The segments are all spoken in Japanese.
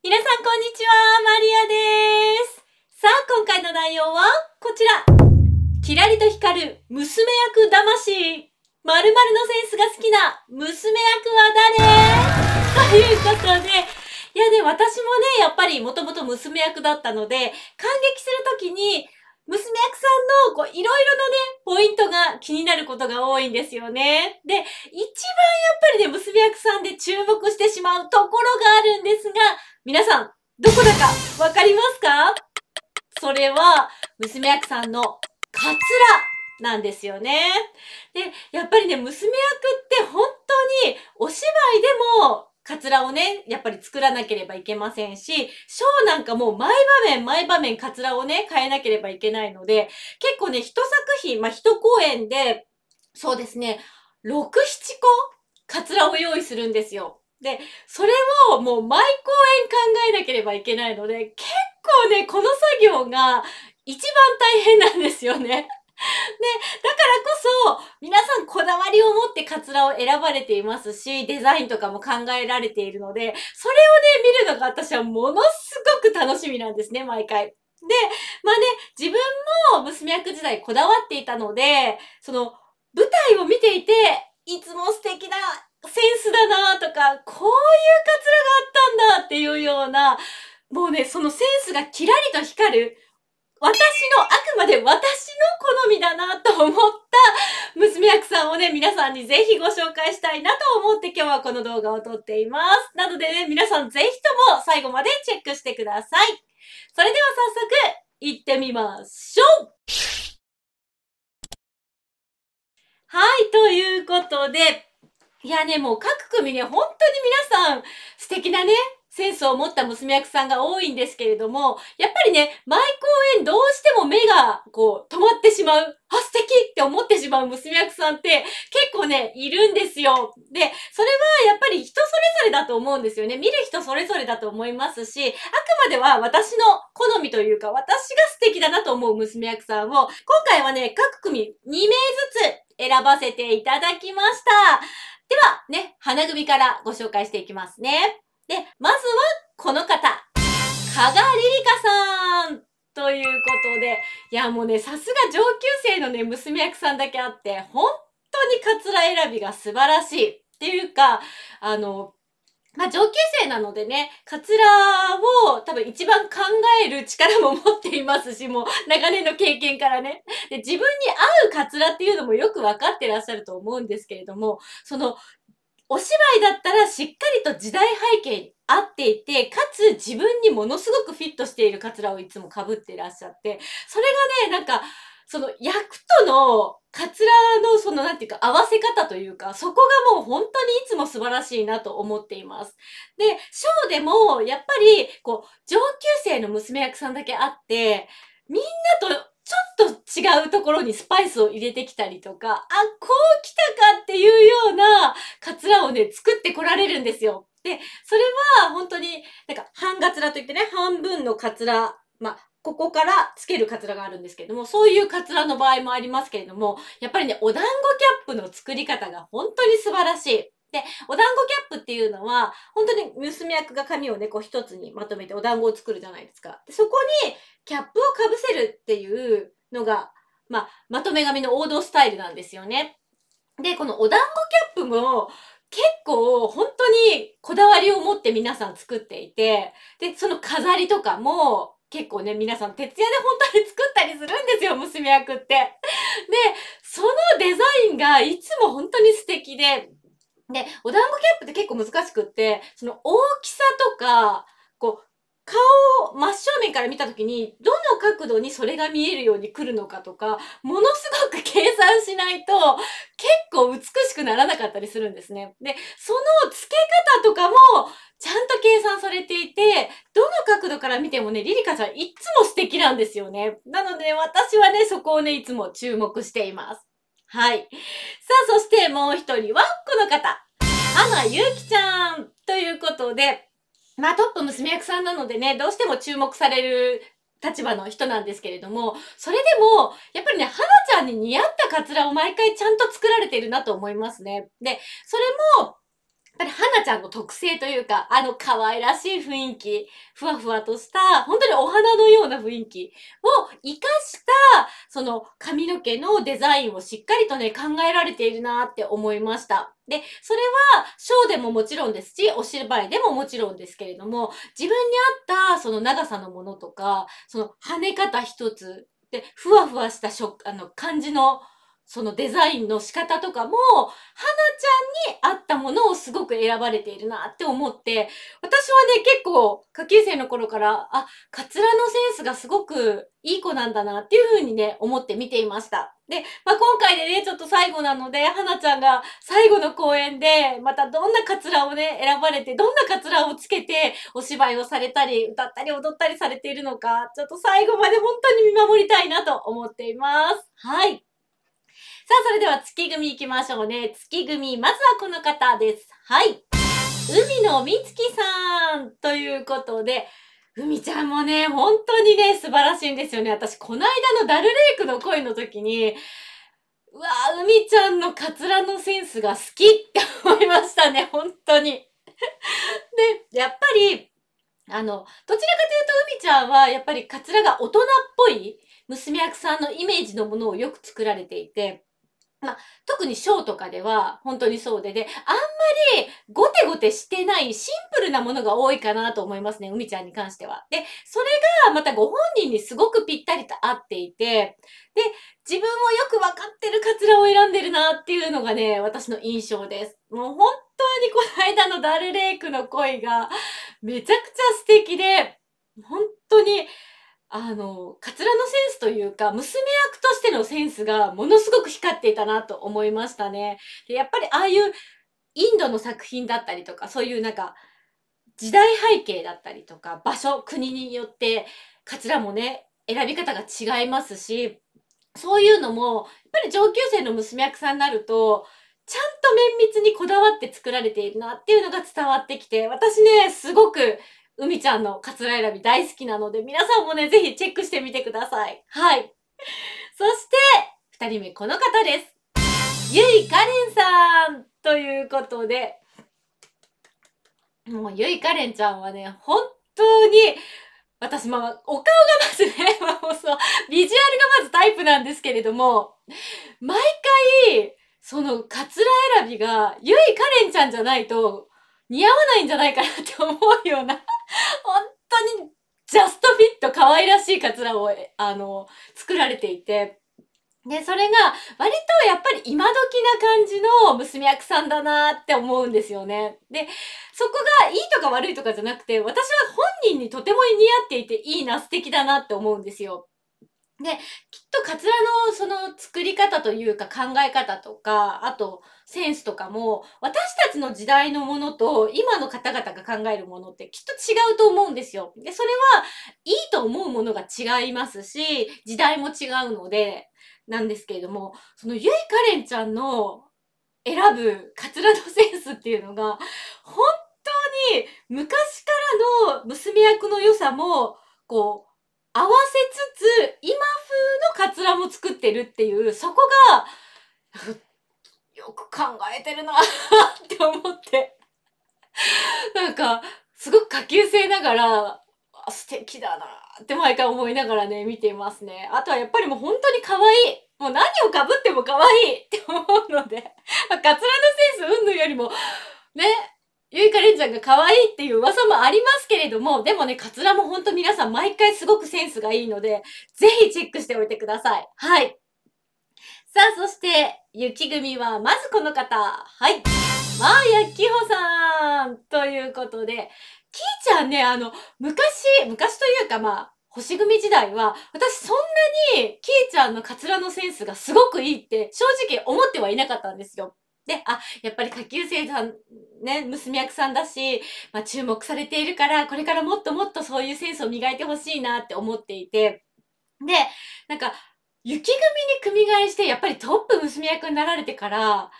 皆さんこんにちは、マリアです。さあ、今回の内容はこちら。キラリと光る娘役魂。〇〇のセンスが好きな娘役は誰？ということで、いやね、私もね、やっぱりもともと娘役だったので、感激するときに、娘役さんの、こう、いろいろなね、ポイントが気になることが多いんですよね。で、一番やっぱりね、娘役さんで注目してしまうところがあるんですが、皆さん、どこだかわかりますか？それは、娘役さんのカツラなんですよね。で、やっぱりね、娘役って本当にお芝居でもカツラをね、やっぱり作らなければいけませんし、ショーなんかもう毎場面毎場面カツラをね、変えなければいけないので、結構ね、一作品、まあ、一公演で、そうですね、6、7個カツラを用意するんですよ。で、それをもう毎公演考えなければいけないので、結構ね、この作業が一番大変なんですよね。で、だからこそ、皆さんこだわりを持ってカツラを選ばれていますし、デザインとかも考えられているので、それをね、見るのが私はものすごく楽しみなんですね、毎回。で、まあね、自分も娘役時代こだわっていたので、その、舞台を見ていて、いつも素敵なセンスだなとか、こういうカツラがあったんだっていうような、もうね、そのセンスがキラリと光る、私の、あくまで私の好みだなと思った娘役さんをね、皆さんにぜひご紹介したいなと思って今日はこの動画を撮っています。なのでね、皆さんぜひとも最後までチェックしてください。それでは早速、行ってみましょうはい、ということで、いやね、もう各組ね、本当に皆さん素敵なね、センスを持った娘役さんが多いんですけれども、やっぱりね、毎公演どうしても目がこう止まってしまう、あ、素敵って思ってしまう娘役さんって結構ね、いるんですよ。で、それはやっぱり人それぞれだと思うんですよね。見る人それぞれだと思いますし、あくまでは私の好みというか、私が素敵だなと思う娘役さんを、今回はね、各組2名ずつ選ばせていただきました。では、ね、花組からご紹介していきますね。で、まずはこの方。加賀りりかさんということで、いやもうね、さすが上級生のね、娘役さんだけあって、本当にカツラ選びが素晴らしい。っていうか、あの、まあ、上級生なのでね、カツラを多分一番考える力も持っていますし、もう長年の経験からね。で、自分に合うカツラっていうのもよくわかってらっしゃると思うんですけれども、その、お芝居だったらしっかりと時代背景に合っていて、かつ自分にものすごくフィットしているカツラをいつも被ってらっしゃって、それがね、なんか、その役とのカツラのそのなんていうか合わせ方というか、そこがもう本当にいつも素晴らしいなと思っています。で、ショーでもやっぱりこう上級生の娘役さんだけあって、みんなとちょっと違うところにスパイスを入れてきたりとか、あ、こう来たかっていうようなカツラをね、作ってこられるんですよ。で、それは本当になんか半カツラといってね、半分のカツラ、まあ、ここからつけるカツラがあるんですけれども、そういうカツラの場合もありますけれども、やっぱりね、お団子キャップの作り方が本当に素晴らしい。で、お団子キャップっていうのは、本当に娘役が髪をね、こう一つにまとめてお団子を作るじゃないですか。でそこにキャップをかぶせるっていうのが、まあ、まとめ髪の王道スタイルなんですよね。で、このお団子キャップも、結構本当にこだわりを持って皆さん作っていて、で、その飾りとかも結構ね、皆さん徹夜で本当に作ったりするんですよ、娘役って。で、そのデザインがいつも本当に素敵で、で、お団子キャップって結構難しくって、その大きさとか、こう、顔を真正面から見たときに、どの角度にそれが見えるように来るのかとか、ものすごく計算しないと、結構美しくならなかったりするんですね。で、その付け方とかも、ちゃんと計算されていて、角度から見てもね、リリカちゃんいつも素敵なんですよね。なので、私はね、そこをね、いつも注目しています。はい。さあ、そしてもう一人はこの方。アナゆうきちゃんということで、まあトップ娘役さんなのでね、どうしても注目される立場の人なんですけれども、それでも、やっぱりね、花ちゃんに似合ったカツラを毎回ちゃんと作られているなと思いますね。で、それも、ぱり花ちゃんの特性というか、あの可愛らしい雰囲気、ふわふわとした、本当にお花のような雰囲気を活かした、その髪の毛のデザインをしっかりとね、考えられているなって思いました。で、それは、ショーでももちろんですし、お芝居でももちろんですけれども、自分に合ったその長さのものとか、その跳ね方一つ、で、ふわふわした食、あの、感じのそのデザインの仕方とかも、花ちゃんに合ったものをすごく選ばれているなって思って、私はね、結構、下級生の頃から、あ、カツラのセンスがすごくいい子なんだなっていう風にね、思って見ていました。で、まあ、今回でね、ちょっと最後なので、花ちゃんが最後の公演で、またどんなカツラをね、選ばれて、どんなカツラをつけて、お芝居をされたり、歌ったり踊ったりされているのか、ちょっと最後まで本当に見守りたいなと思っています。はい。さあ、それでは月組行きましょうね。月組、まずはこの方です。はい。海のみつきさんということで、海ちゃんもね、本当にね、素晴らしいんですよね。私、この間のダルレイクの恋の時に、うわぁ、海ちゃんのカツラのセンスが好きって 思いましたね、本当に。で、やっぱり、あの、どちらかというと海ちゃんは、やっぱりカツラが大人っぽい娘役さんのイメージのものをよく作られていて、まあ、特にショーとかでは本当にそうで、で、あんまりゴテゴテしてないシンプルなものが多いかなと思いますね、海ちゃんに関しては。で、それがまたご本人にすごくぴったりと合っていて、で、自分をよくわかってるカツラを選んでるなっていうのがね、私の印象です。もう本当にこの間のダルレイクの恋がめちゃくちゃ素敵で、本当にあの、カツラのセンスというか、娘役としてのセンスがものすごく光っていたなと思いましたね。でやっぱりああいうインドの作品だったりとか、そういうなんか、時代背景だったりとか、場所、国によって、カツラもね、選び方が違いますし、そういうのも、やっぱり上級生の娘役さんになると、ちゃんと綿密にこだわって作られているなっていうのが伝わってきて、私ね、すごく海ちゃんのカツラ選び大好きなので、皆さんもね、ぜひチェックしてみてください。はい。そして、二人目、この方です。ゆいかれんさんということで、もうゆいかれんちゃんはね、本当に、私、まあ、お顔がまずね、もうそう、ビジュアルがまずタイプなんですけれども、毎回、そのカツラ選びが、ゆいかれんちゃんじゃないと、似合わないんじゃないかなって思うような本当にジャストフィット可愛らしいカツラを、あの、作られていて、で、それが割とやっぱり今時な感じの娘役さんだなって思うんですよね。で、そこがいいとか悪いとかじゃなくて、私は本人にとても似合っていていいな、素敵だなって思うんですよ。で、きっとカツラのその作り方というか考え方とか、あとセンスとかも、私たちの時代のものと今の方々が考えるものってきっと違うと思うんですよ。で、それはいいと思うものが違いますし、時代も違うので、なんですけれども、そのゆいかれんちゃんの選ぶカツラのセンスっていうのが、本当に昔からの娘役の良さも、こう、合わせつつ、今風のカツラも作ってるっていう、そこが、よく考えてるな って思って。なんか、すごく下級生ながら、素敵だなって毎回思いながらね、見ていますね。あとはやっぱりもう本当に可愛い。もう何を被っても可愛いって思うので、カツラのセンスうんぬよりも、ね、ゆいかれんちゃんが可愛いっていう噂もありますけれども、でもね、カツラもほんと皆さん毎回すごくセンスがいいので、ぜひチェックしておいてください。はい。さあ、そして、雪組は、まずこの方。はい。まあやきほさんということで、きーちゃんね、あの、昔、昔というかまあ、星組時代は、私そんなに、きーちゃんのカツラのセンスがすごくいいって、正直思ってはいなかったんですよ。で、あ、やっぱり下級生さん、ね、娘役さんだし、まあ、注目されているから、これからもっともっとそういうセンスを磨いてほしいなって思っていて、で、なんか、雪組に組み替えして、やっぱりトップ娘役になられてから、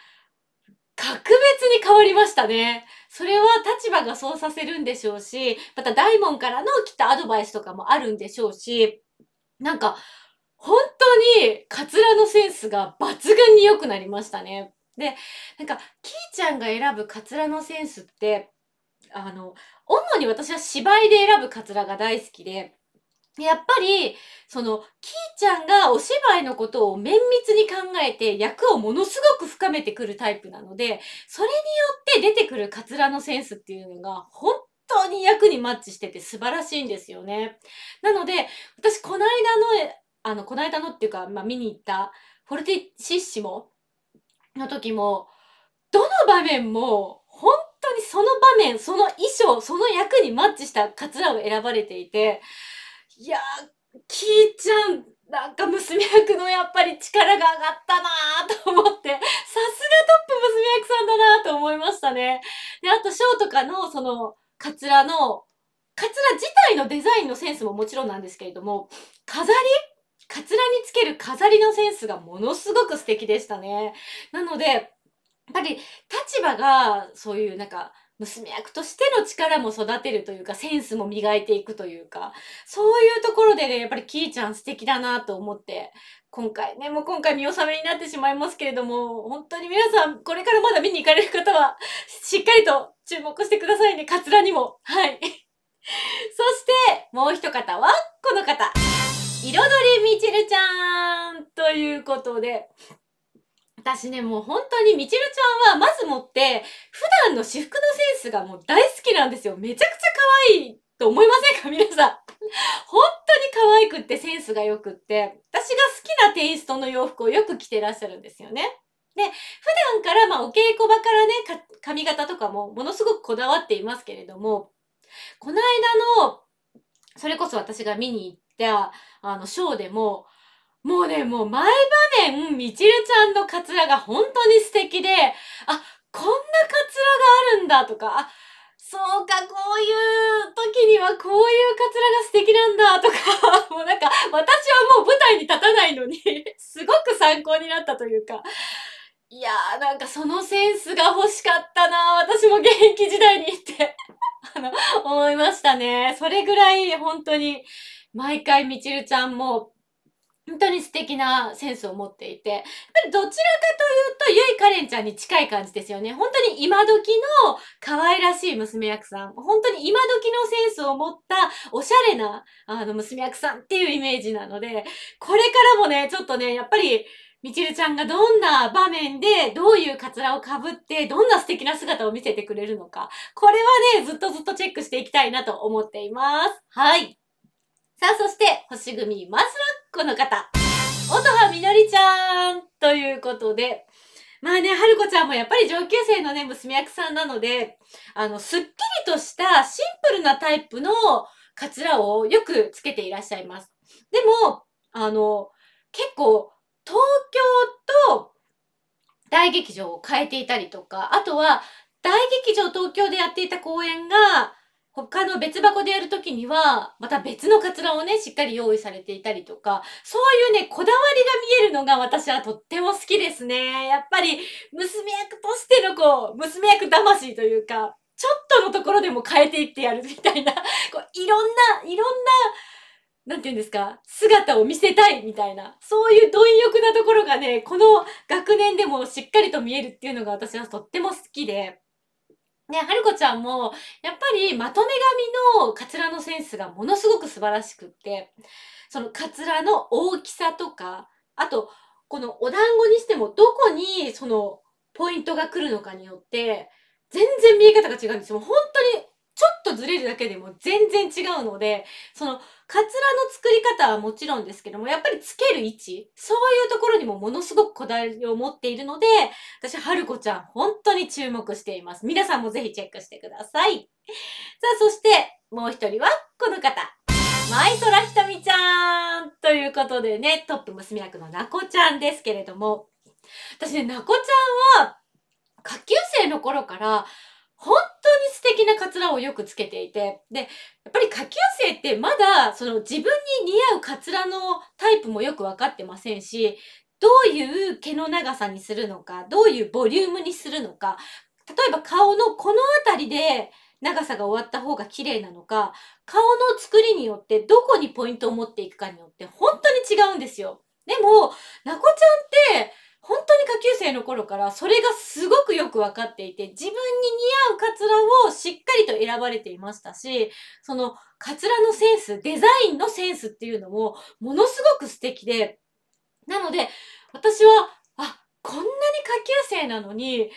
格別に変わりましたね。それは立場がそうさせるんでしょうし、また大門からの来たアドバイスとかもあるんでしょうし、なんか、本当にカツラのセンスが抜群に良くなりましたね。で、なんか、キーちゃんが選ぶカツラのセンスって、あの、主に私は芝居で選ぶカツラが大好きで、やっぱり、その、キーちゃんがお芝居のことを綿密に考えて役をものすごく深めてくるタイプなので、それによって出てくるカツラのセンスっていうのが本当に役にマッチしてて素晴らしいんですよね。なので、私この間の、あの、この間のっていうか、まあ見に行ったフォルティシッシモの時も、どの場面も本当にその場面、その衣装、その役にマッチしたカツラを選ばれていて、いやー、キーちゃん、なんか娘役のやっぱり力が上がったなーと思って、さすがトップ娘役さんだなーと思いましたね。で、あとショーとかのそのカツラの、カツラ自体のデザインのセンスももちろんなんですけれども、飾り？カツラにつける飾りのセンスがものすごく素敵でしたね。なので、やっぱり立場がそういうなんか娘役としての力も育てるというか、センスも磨いていくというか、そういうところでね、やっぱりキーちゃん素敵だなと思って、今回ね、もう今回見納めになってしまいますけれども、本当に皆さん、これからまだ見に行かれる方は、しっかりと注目してくださいね、カツラにも。はい。そして、もう一方は、この方。彩りみちるちゃんということで、私ね、もう本当にみちるちゃんはまずもって、普段の私服のセンスがもう大好きなんですよ。めちゃくちゃ可愛いと思いませんか？皆さん。本当に可愛くってセンスが良くって、私が好きなテイストの洋服をよく着てらっしゃるんですよね。で、普段からまあお稽古場からね、髪型とかもものすごくこだわっていますけれども、この間の、それこそ私が見に行った、あの、ショーでも、もうね、もう前場面、みちるちゃんのカツラが本当に素敵で、あ、こんなカツラがあるんだとか、あ、そうか、こういう時にはこういうカツラが素敵なんだとか、もうなんか、私はもう舞台に立たないのに、すごく参考になったというか、いやー、なんかそのセンスが欲しかったな私も現役時代に行って、あの、思いましたね。それぐらい本当に、毎回みちるちゃんも、本当に素敵なセンスを持っていて、やっぱりどちらかというと、ゆいかれんちゃんに近い感じですよね。本当に今時の可愛らしい娘役さん。本当に今時のセンスを持ったおしゃれな、あの、娘役さんっていうイメージなので、これからもね、ちょっとね、やっぱり、みちるちゃんがどんな場面で、どういうカツラをかぶって、どんな素敵な姿を見せてくれるのか。これはね、ずっとずっとチェックしていきたいなと思っています。はい。さあ、そして、星組、まずはこの方。音羽みのりちゃんということで、まあね、はるこちゃんもやっぱり上級生のね、娘役さんなので、あの、すっきりとしたシンプルなタイプのカツラをよくつけていらっしゃいます。でも、あの、結構、東京と大劇場を変えていたりとか、あとは大劇場東京でやっていた公演が、他の別箱でやるときには、また別のカツラをね、しっかり用意されていたりとか、そういうね、こだわりが見えるのが私はとっても好きですね。やっぱり、娘役としてのこう、娘役魂というか、ちょっとのところでも変えていってやるみたいな、こういろんな、いろんな、なんて言うんですか、姿を見せたいみたいな、そういう貪欲なところがね、この学年でもしっかりと見えるっていうのが私はとっても好きで、ね、はるこちゃんも、やっぱりまとめ髪のカツラのセンスがものすごく素晴らしくって、そのカツラの大きさとか、あと、このお団子にしてもどこにそのポイントが来るのかによって、全然見え方が違うんですよ。本当にちょっとずれるだけでも全然違うので、そのカツラの作り方はもちろんですけども、やっぱりつける位置、そういうところにもものすごくこだわりを持っているので、私、はるこちゃん、本当に注目しています。皆さんもぜひチェックしてください。さあ、そして、もう一人は、この方。舞空ひとみちゃんということでね、トップ娘役のなこちゃんですけれども、私ね、なこちゃんは、下級生の頃から、本当に素敵なカツラをよくつけていて、で、やっぱり下級生ってまだ、その自分に似合うカツラのタイプもよくわかってませんし、どういう毛の長さにするのか、どういうボリュームにするのか、例えば顔のこのあたりで長さが終わった方が綺麗なのか、顔の作りによってどこにポイントを持っていくかによって本当に違うんですよ。でも、なこちゃんって、本当に下級生の頃からそれがすごくよくわかっていて、自分に似合うカツラをしっかりと選ばれていましたし、そのカツラのセンス、デザインのセンスっていうのもものすごく素敵で、なので、私はあこんなに下級生なのに、全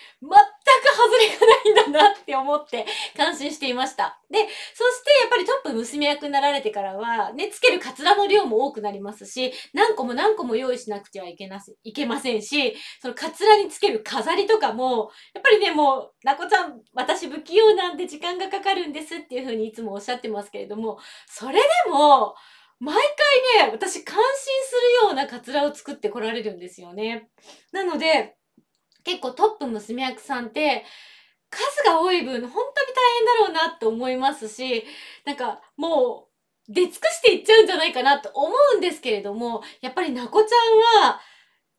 外れがないんだなって思って感心していました。で、そしてやっぱりトップ娘役になられてからは、ね、つけるカツラの量も多くなりますし、何個も何個も用意しなくてはいけないけませんし、そのカツラにつける飾りとかも、やっぱりね、もう、なこちゃん、私不器用なんで時間がかかるんですっていうふうにいつもおっしゃってますけれども、それでも、毎回ね、私感心するようなカツラを作ってこられるんですよね。なので、結構トップ娘役さんって、数が多い分、本当に大変だろうなって思いますし、なんかもう、出尽くしていっちゃうんじゃないかなと思うんですけれども、やっぱりなこちゃんは、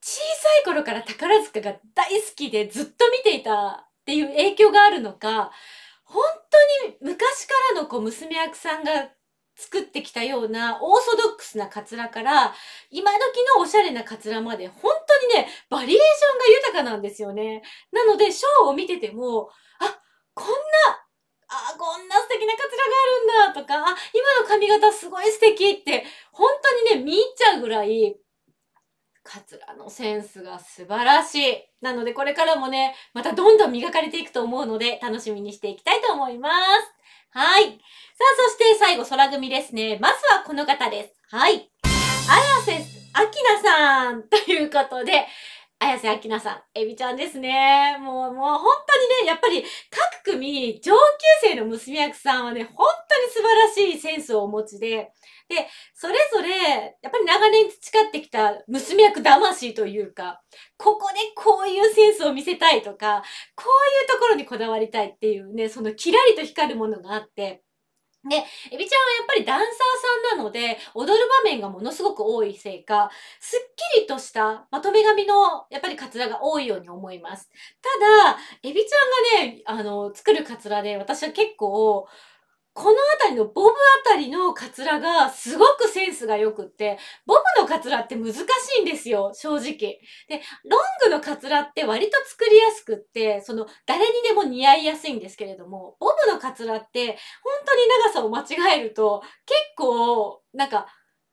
小さい頃から宝塚が大好きでずっと見ていたっていう影響があるのか、本当に昔からのこう娘役さんが作ってきたようなオーソドックスなカツラから、今時のおしゃれなカツラまで、本当にね、バリエーションが豊かなんですよね。なので、ショーを見てても、あ、こんな、あ、こんな素敵なカツラがあるんだとか、あ、今の髪型すごい素敵って、本当にね、見入っちゃうぐらい、カツラのセンスが素晴らしい。なのでこれからもね、またどんどん磨かれていくと思うので、楽しみにしていきたいと思います。はい。さあ、そして最後、空組ですね。まずはこの方です。はい。綾瀬あきなさんということで、綾瀬あきなさん、エビちゃんですね。もう、もう本当にね、やっぱり各組、上級生の娘役さんはね、本当に素晴らしいセンスをお持ちで、で、それぞれ、やっぱり長年培ってきた娘役魂というか、ここでこういうセンスを見せたいとか、こういうところにこだわりたいっていうね、そのキラリと光るものがあって、で、エビちゃんはやっぱりダンサーさんなので、踊る場面がものすごく多いせいか、すっきりとしたまとめ髪のやっぱりカツラが多いように思います。ただ、エビちゃんがね、あの、作るカツラで私は結構、このあたりのボブあたりのカツラがすごくセンスが良くって、ボブのカツラって難しいんですよ、正直。で、ロングのカツラって割と作りやすくって、その誰にでも似合いやすいんですけれども、ボブのカツラって本当に長さを間違えると結構なんか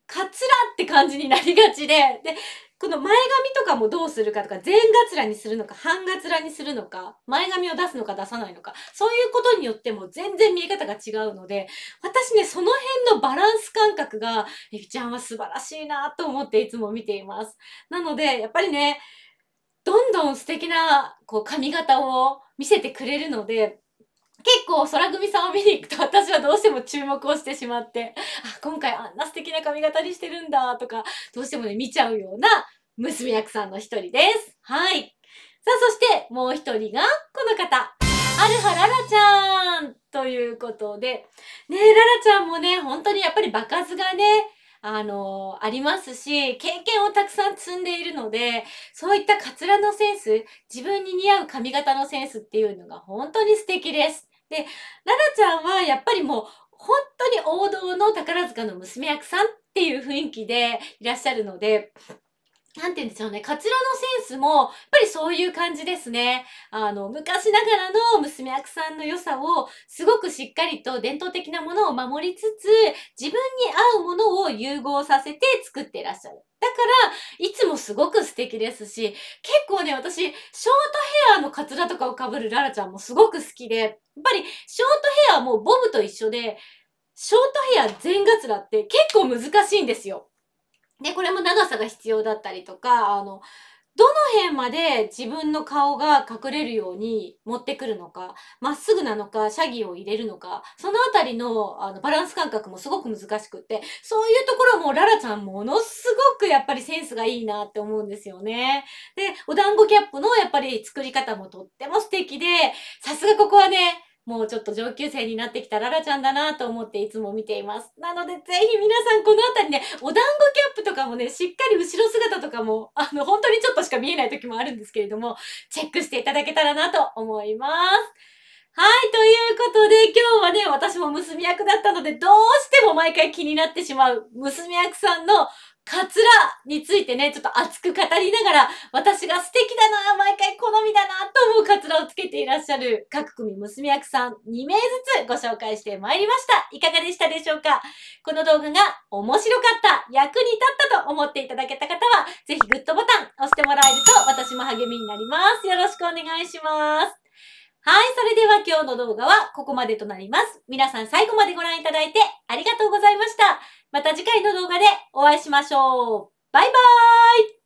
カツラって感じになりがちで、で、この前髪とかもどうするかとか、全ガツラにするのか、半ガツラにするのか、前髪を出すのか出さないのか、そういうことによっても全然見え方が違うので、私ね、その辺のバランス感覚が、エビちゃんは素晴らしいなと思っていつも見ています。なので、やっぱりね、どんどん素敵な、こう、髪型を見せてくれるので、結構空組さんを見に行くと私はどうしても注目をしてしまって、あ、今回あんな素敵な髪型にしてるんだとか、どうしてもね、見ちゃうような娘役さんの一人です。はい。さあ、そしてもう一人がこの方。アルハララちゃんということで、ねララちゃんもね、本当にやっぱり場数がね、あのー、ありますし、経験をたくさん積んでいるので、そういったカツラのセンス、自分に似合う髪型のセンスっていうのが本当に素敵です。で、ララちゃんはやっぱりもう本当に王道の宝塚の娘役さんっていう雰囲気でいらっしゃるので、なんて言うんでしょうね。カツラのセンスも、やっぱりそういう感じですね。あの、昔ながらの娘役さんの良さを、すごくしっかりと伝統的なものを守りつつ、自分に合うものを融合させて作っていらっしゃる。だから、いつもすごく素敵ですし、結構ね、私、ショートヘアのカツラとかを被るララちゃんもすごく好きで、っぱり、ショートヘアもボブと一緒で、ショートヘア全ガツラって結構難しいんですよ。で、これも長さが必要だったりとか、あの、どの辺まで自分の顔が隠れるように持ってくるのか、まっすぐなのか、シャギを入れるのか、そのあたりのあのバランス感覚もすごく難しくって、そういうところもララちゃんものすごくやっぱりセンスがいいなって思うんですよね。で、お団子キャップのやっぱり作り方もとっても素敵で、さすがここはね、もうちょっと上級生になってきたララちゃんだなと思っていつも見ています。なので、ぜひ皆さんこのあたりね、お団子キャップとかもね、しっかり後ろ姿とかも、あの、本当にちょっとしか見えない時もあるんですけれども、チェックしていただけたらなと思います。はい、ということで今日はね、私も娘役だったので、どうしても毎回気になってしまう娘役さんのカツラについてね、ちょっと熱く語りながら、私が素敵だな、毎回好みだな、と思うカツラをつけていらっしゃる各組娘役さん2名ずつご紹介してまいりました。いかがでしたでしょうか？この動画が面白かった、役に立ったと思っていただけた方は、ぜひグッドボタン押してもらえると私も励みになります。よろしくお願いします。はい、それでは今日の動画はここまでとなります。皆さん最後までご覧いただいてありがとうございました。また次回の動画でお会いしましょう。バイバーイ